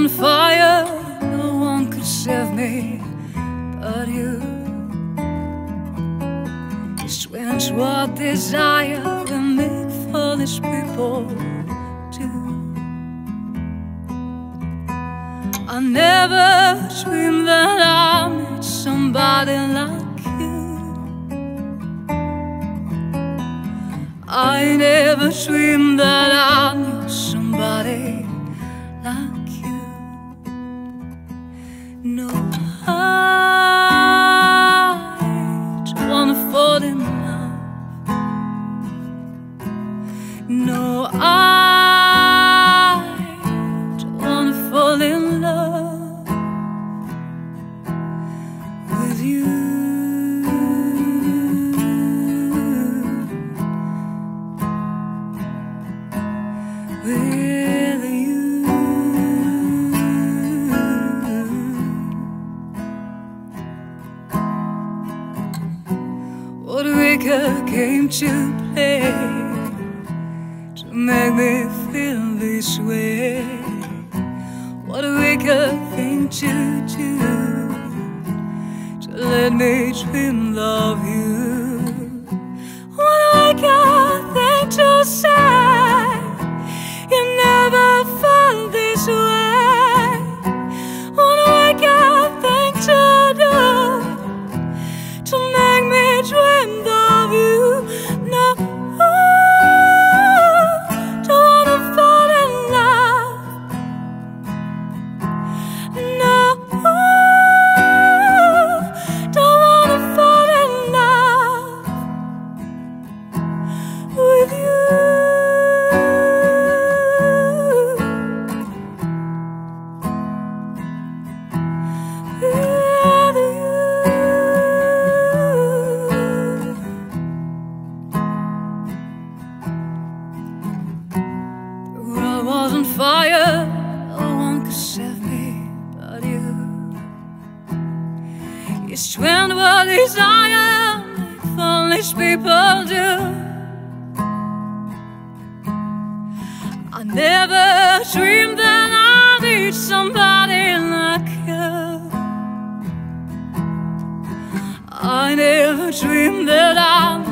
On fire, no one could save me but you. Strange what desire will make foolish people do. I never dreamed that I met somebody like you. I never dreamed that I knew somebody like you. No, I don't wanna fall in love. No, I a game to play to make me feel this way. What a wicked thing to do to let me dream of you. What a wicked thing to say. Fire, no one could save me but you. You strand what desire, like foolish people do. I never dreamed that I'd need somebody like you. I never dreamed that I somebody